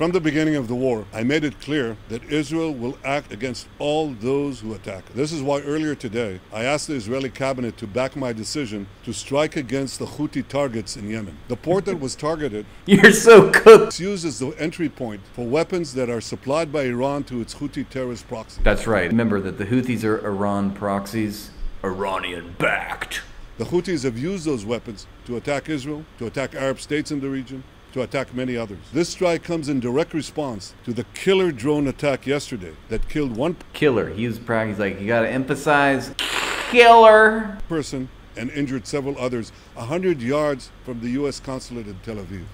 From the beginning of the war, I made it clear that Israel will act against all those who attack. This is why earlier today I asked the Israeli cabinet to back my decision to strike against the Houthi targets in Yemen. The port that was targeted You're so cooked. used as the entry point for weapons that are supplied by Iran to its Houthi terrorist proxies. That's right. Remember that the Houthis are Iran proxies, Iranian backed. The Houthis have used those weapons to attack Israel, to attack Arab states in the region, to attack many others. This strike comes in direct response to the killer drone attack yesterday that killed one Killer. He was practicing. He's like, you gotta emphasize killer. person and injured several others 100 yards from the U.S. consulate in Tel Aviv.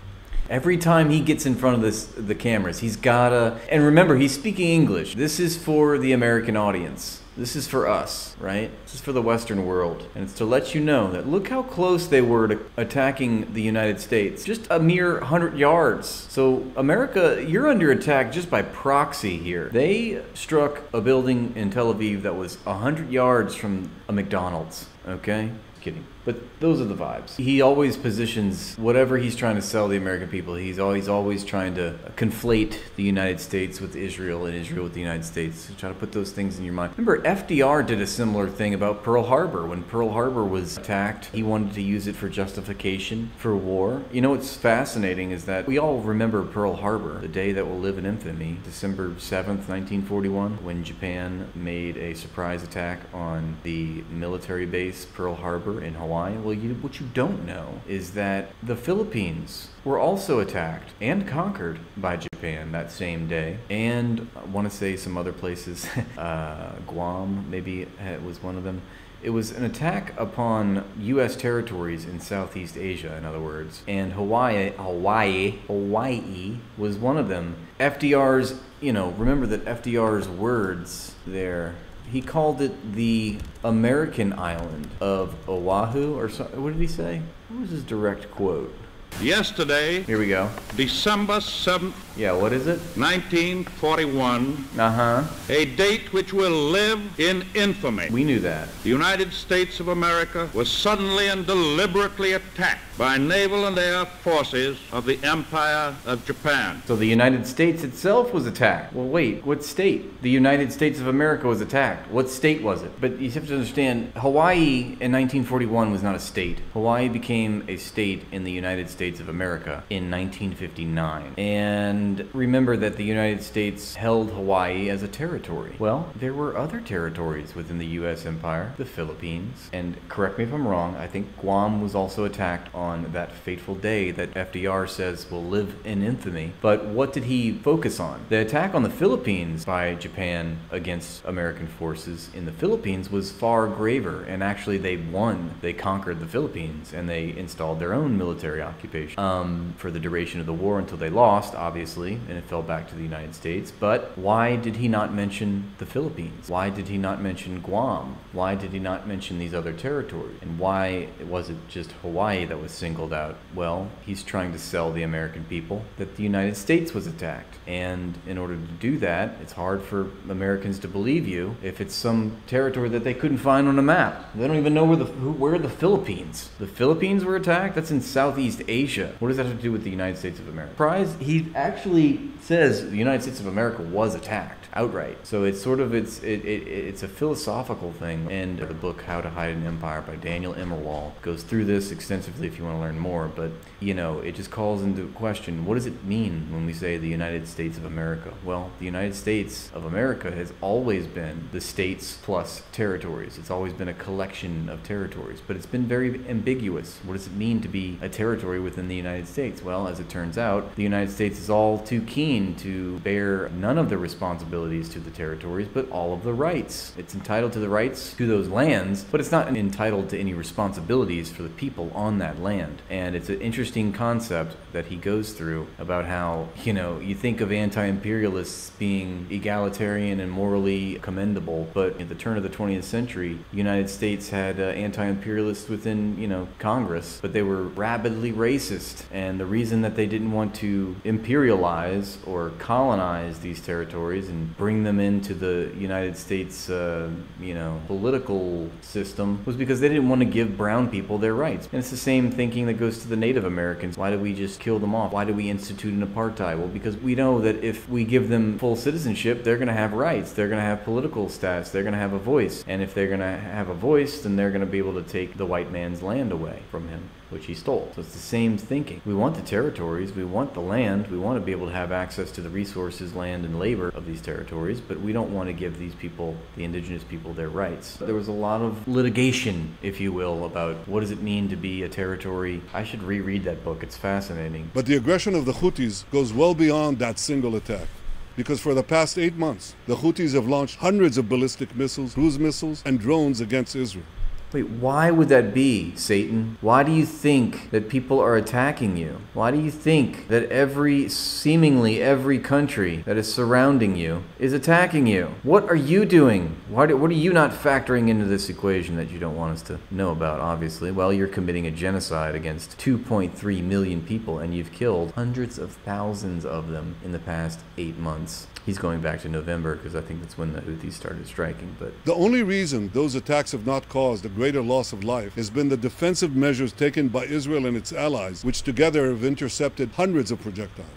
Every time he gets in front of this the cameras, he's gotta. And remember, he's speaking English. This is for the American audience. This is for us, right? This is for the Western world. And it's to let you know that look how close they were to attacking the United States. Just a mere 100 yards. So, America, you're under attack just by proxy here. They struck a building in Tel Aviv that was 100 yards from a McDonald's, okay? Kidding. But those are the vibes. He always positions whatever he's trying to sell the American people. He's always always trying to conflate the United States with Israel and Israel with the United States. Try to put those things in your mind. Remember, FDR did a similar thing about Pearl Harbor. When Pearl Harbor was attacked, he wanted to use it for justification for war. You know what's fascinating is that we all remember Pearl Harbor, the day that will live in infamy, December 7th, 1941, when Japan made a surprise attack on the military base Pearl Harbor in Hawaii. Well, you, what you don't know is that the Philippines were also attacked and conquered by Japan that same day. And I want to say some other places, uh, Guam maybe uh, was one of them. It was an attack upon U.S. territories in Southeast Asia, in other words, and Hawaii, Hawaii, Hawaii was one of them. FDR's, you know, remember that FDR's words there he called it the American island of Oahu, or so, what did he say? What was his direct quote? Yesterday, Here we go. December 7th, Yeah, what is it? 1941, Uh huh. a date which will live in infamy. We knew that. The United States of America was suddenly and deliberately attacked by naval and air forces of the Empire of Japan. So the United States itself was attacked. Well, wait, what state? The United States of America was attacked. What state was it? But you have to understand, Hawaii in 1941 was not a state. Hawaii became a state in the United States of America in 1959. And remember that the United States held Hawaii as a territory. Well, there were other territories within the U.S. empire, the Philippines. And correct me if I'm wrong, I think Guam was also attacked on that fateful day that FDR says will live in infamy. But what did he focus on? The attack on the Philippines by Japan against American forces in the Philippines was far graver, and actually they won. They conquered the Philippines and they installed their own military occupation um, for the duration of the war until they lost, obviously, and it fell back to the United States. But why did he not mention the Philippines? Why did he not mention Guam? Why did he not mention these other territories? And why was it just Hawaii that was singled out? Well, he's trying to sell the American people that the United States was attacked. And in order to do that, it's hard for Americans to believe you if it's some territory that they couldn't find on a map. They don't even know where the who, where are the Philippines. The Philippines were attacked. That's in Southeast Asia. What does that have to do with the United States of America? Prize, He actually says the United States of America was attacked outright. So it's sort of it's it, it it's a philosophical thing. And the book How to Hide an Empire by Daniel Immerwahr goes through this extensively if you want to learn more. But you know, it just calls into question what does it mean when we say the United States of America? Well, the United States of America has always been the states plus territories. It's always been a collection of territories, but it's been very ambiguous. What does it mean to be a territory within the United States? Well, as it turns out, the United States is all too keen to bear none of the responsibilities to the territories, but all of the rights. It's entitled to the rights to those lands, but it's not entitled to any responsibilities for the people on that land. And it's an interesting concept that he goes through about how, you know, you think of anti imperialists being egalitarian and morally commendable, but at the turn of the 20th century, the United States had uh, anti imperialists within, you know, Congress, but they were rapidly racist. And the reason that they didn't want to imperialize or colonize these territories and bring them into the United States, uh, you know, political system was because they didn't want to give brown people their rights. And it's the same thinking that goes to the Native Americans. Why do we just kill them off? Why do we institute an apartheid? Well, because we know that if we give them full citizenship, they're going to have rights. They're going to have political status. They're going to have a voice. And if they're going to have a voice, then they're going to be able to take the white man's land away from him which he stole. So it's the same thinking. We want the territories, we want the land, we want to be able to have access to the resources, land, and labor of these territories, but we don't want to give these people, the indigenous people, their rights. There was a lot of litigation, if you will, about what does it mean to be a territory. I should reread that book, it's fascinating. But the aggression of the Houthis goes well beyond that single attack. Because for the past eight months, the Houthis have launched hundreds of ballistic missiles, cruise missiles, and drones against Israel. Wait, why would that be, Satan? Why do you think that people are attacking you? Why do you think that every, seemingly every country that is surrounding you is attacking you? What are you doing? Why do, what are you not factoring into this equation that you don't want us to know about, obviously? Well, you're committing a genocide against 2.3 million people, and you've killed hundreds of thousands of them in the past eight months. He's going back to November because I think that's when the Houthis started striking. But the only reason those attacks have not caused a greater loss of life has been the defensive measures taken by Israel and its allies, which together have intercepted hundreds of projectiles.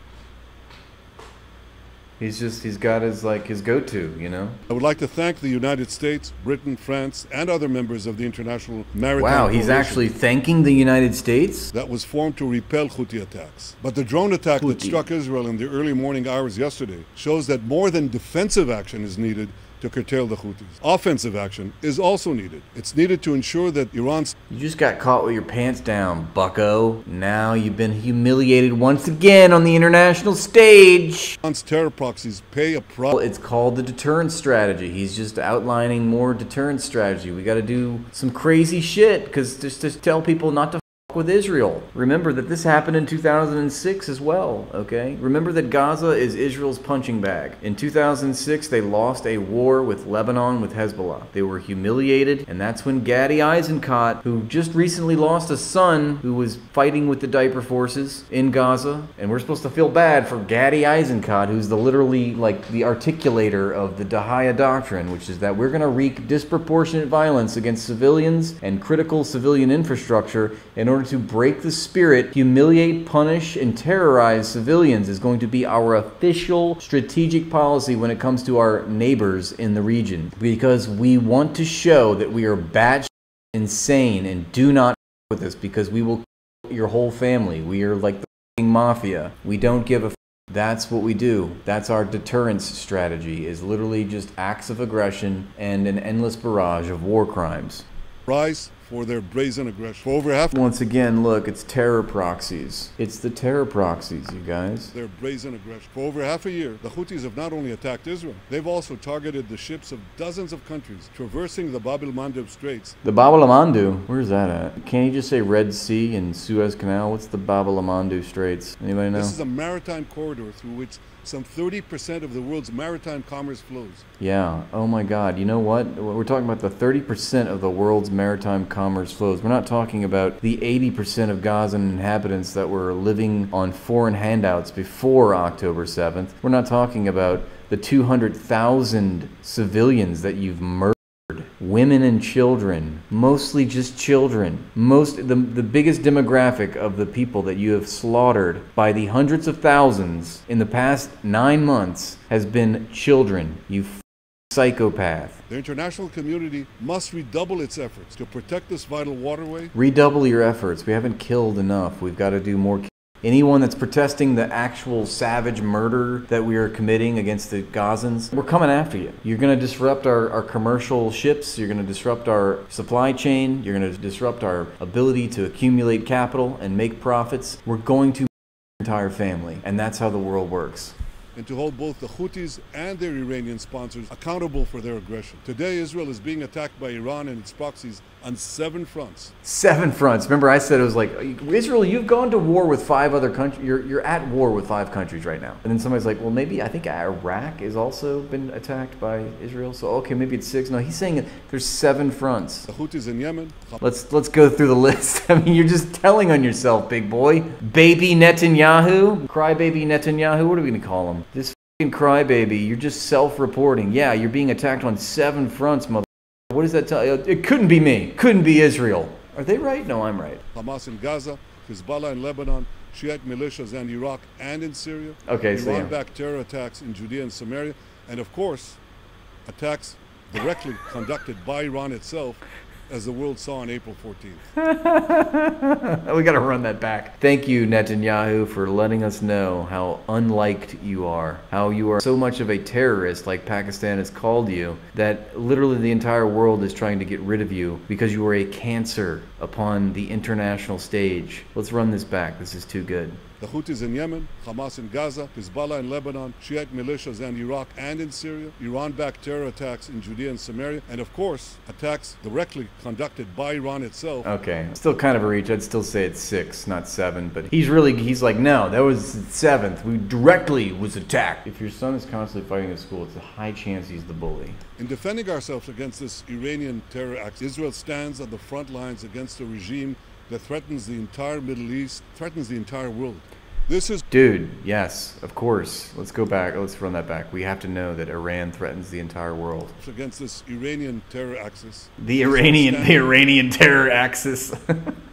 He's just he's got his like his go-to, you know. I would like to thank the United States, Britain, France, and other members of the International Maritime Wow, he's actually thanking the United States? that was formed to repel Houthi attacks. But the drone attack that struck Israel in the early morning hours yesterday shows that more than defensive action is needed to curtail the Houthis. Offensive action is also needed. It's needed to ensure that Iran's You just got caught with your pants down, bucko. Now you've been humiliated once again on the international stage. Iran's terror proxies pay a price. it's called the deterrence strategy. He's just outlining more deterrence strategy. We got to do some crazy shit because just to tell people not to with Israel. Remember that this happened in 2006 as well, okay? Remember that Gaza is Israel's punching bag. In 2006, they lost a war with Lebanon with Hezbollah. They were humiliated, and that's when Gadi Eisenkot, who just recently lost a son who was fighting with the diaper forces in Gaza, and we're supposed to feel bad for Gadi Eisenkot, who's the literally like the articulator of the Dahiya doctrine, which is that we're going to wreak disproportionate violence against civilians and critical civilian infrastructure in order to break the spirit, humiliate, punish, and terrorize civilians is going to be our official strategic policy when it comes to our neighbors in the region. Because we want to show that we are batshit insane and do not with us because we will kill your whole family. We are like the mafia. We don't give a that's what we do. That's our deterrence strategy is literally just acts of aggression and an endless barrage of war crimes. price for their brazen aggression. For over half Once again, look, it's terror proxies. It's the terror proxies, you guys. their brazen aggression. For over half a year, the Houthis have not only attacked Israel, they've also targeted the ships of dozens of countries traversing the Bab el Mandeb Straits. The Bab el Amandu, where's that at? Can't you just say Red Sea and Suez Canal? What's the Bab el Amandu Straits? Anybody know? This is a maritime corridor through which some 30% of the world's maritime commerce flows. Yeah. Oh my God. You know what? We're talking about the 30% of the world's maritime commerce flows. We're not talking about the 80% of Gazan inhabitants that were living on foreign handouts before October 7th. We're not talking about the 200,000 civilians that you've murdered. Women and children, mostly just children. Most the, the biggest demographic of the people that you have slaughtered by the hundreds of thousands in the past 9 months has been children. You psychopath. The international community must redouble its efforts to protect this vital waterway Redouble your efforts. We haven't killed enough. We've got to do more. Anyone that's protesting the actual savage murder that we are committing against the Gazans, we're coming after you. You're going to disrupt our, our commercial ships. You're going to disrupt our supply chain. You're going to disrupt our ability to accumulate capital and make profits. We're going to entire family. And that's how the world works. And to hold both the Houthis and their Iranian sponsors accountable for their aggression. Today, Israel is being attacked by Iran and its proxies on seven fronts. Seven fronts. Remember, I said it was like Israel. You've gone to war with five other countries. You're you're at war with five countries right now. And then somebody's like, well, maybe I think Iraq has also been attacked by Israel. So okay, maybe it's six. No, he's saying there's seven fronts. The Houthis in Yemen. Let's let's go through the list. I mean, you're just telling on yourself, big boy. Baby Netanyahu, crybaby Netanyahu. What are we gonna call him? This fucking crybaby. You're just self-reporting. Yeah, you're being attacked on seven fronts, mother. What does that tell you? It couldn't be me. Couldn't be Israel. Are they right? No, I'm right. Hamas in Gaza, Hezbollah in Lebanon, Shiite militias in Iraq and in Syria. Okay, so yeah. Iran-backed terror attacks in Judea and Samaria, and of course, attacks directly conducted by Iran itself as the world saw on April 14th. we got to run that back. Thank you, Netanyahu, for letting us know how unliked you are, how you are so much of a terrorist, like Pakistan has called you, that literally the entire world is trying to get rid of you because you are a cancer upon the international stage. Let's run this back. This is too good the Houthis in Yemen, Hamas in Gaza, Hezbollah in Lebanon, Shiite militias in Iraq and in Syria, Iran-backed terror attacks in Judea and Samaria, and of course, attacks directly conducted by Iran itself. Okay, still kind of a reach. I'd still say it's six, not seven, but he's really, he's like, no, that was seventh. We directly was attacked. If your son is constantly fighting at school, it's a high chance he's the bully. In defending ourselves against this Iranian terror act, Israel stands on the front lines against a regime that threatens the entire Middle East, threatens the entire world. This is Dude, yes, of course. Let's go back. Let's run that back. We have to know that Iran threatens the entire world. Against this Iranian terror axis. The Iranian the Iranian terror axis.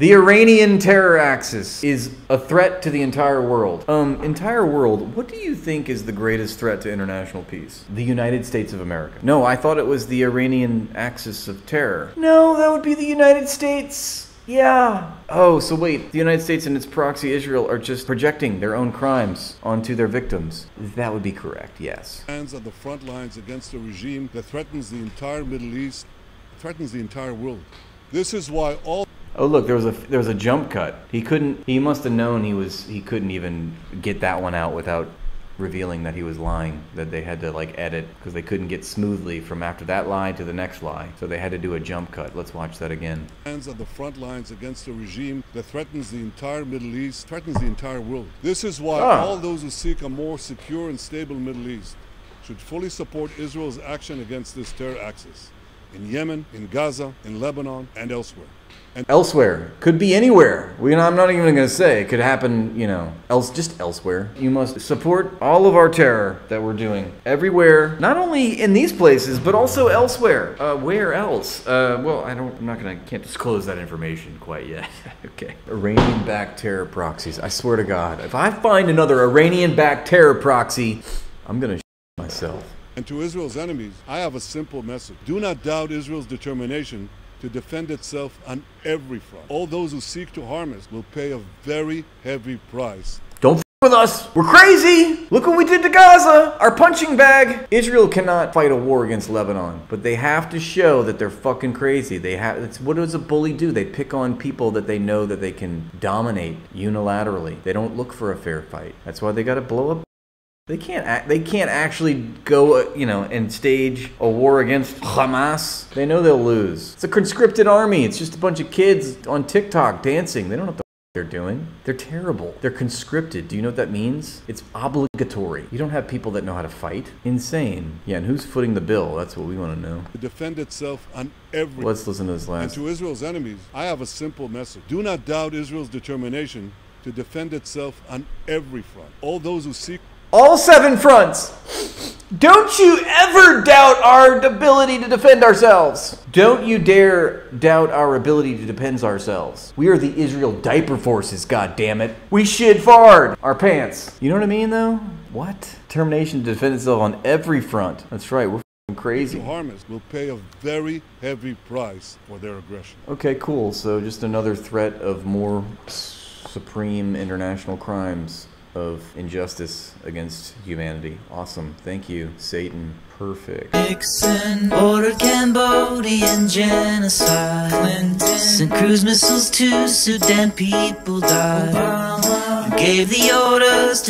The Iranian terror axis is a threat to the entire world. Um, entire world, what do you think is the greatest threat to international peace? The United States of America. No, I thought it was the Iranian axis of terror. No, that would be the United States. Yeah. Oh, so wait, the United States and its proxy Israel are just projecting their own crimes onto their victims. That would be correct, yes. Hands on the front lines against a regime that threatens the entire Middle East, threatens the entire world. This is why all Oh look, there was a there was a jump cut. He couldn't. He must have known he was. He couldn't even get that one out without revealing that he was lying. That they had to like edit because they couldn't get smoothly from after that lie to the next lie. So they had to do a jump cut. Let's watch that again. Hands on the front lines against a regime that threatens the entire Middle East, threatens the entire world. This is why ah. all those who seek a more secure and stable Middle East should fully support Israel's action against this terror axis in Yemen, in Gaza, in Lebanon, and elsewhere. And elsewhere could be anywhere. We, I'm not even going to say it could happen. You know, else just elsewhere. You must support all of our terror that we're doing everywhere. Not only in these places, but also elsewhere. Uh, where else? Uh, well, I don't. I'm not going to. Can't disclose that information quite yet. okay. Iranian-backed terror proxies. I swear to God, if I find another Iranian-backed terror proxy, I'm going to myself. And to Israel's enemies, I have a simple message. Do not doubt Israel's determination to defend itself on every front. All those who seek to harm us will pay a very heavy price. Don't f with us. We're crazy. Look what we did to Gaza. Our punching bag. Israel cannot fight a war against Lebanon, but they have to show that they're fucking crazy. They have. It's what does a bully do? They pick on people that they know that they can dominate unilaterally. They don't look for a fair fight. That's why they got to blow up they can't. Act, they can't actually go, uh, you know, and stage a war against Hamas. They know they'll lose. It's a conscripted army. It's just a bunch of kids on TikTok dancing. They don't know what the they're doing. They're terrible. They're conscripted. Do you know what that means? It's obligatory. You don't have people that know how to fight. Insane. Yeah, and who's footing the bill? That's what we want to know. To defend itself on every. Let's listen to this last. And to Israel's enemies, I have a simple message. Do not doubt Israel's determination to defend itself on every front. All those who seek all seven fronts. Don't you ever doubt our ability to defend ourselves. Don't you dare doubt our ability to defend ourselves. We are the Israel diaper forces, god damn it. We shit fard our pants. You know what I mean though? What? Determination to defend itself on every front. That's right, we're crazy. Harm us will pay a very heavy price for their aggression. Okay, cool. So just another threat of more supreme international crimes of injustice against humanity. Awesome. Thank you, Satan. Perfect. Nixon ordered Cambodian genocide. Clinton sent cruise missiles to Sudan. People died. Obama. Gave the orders to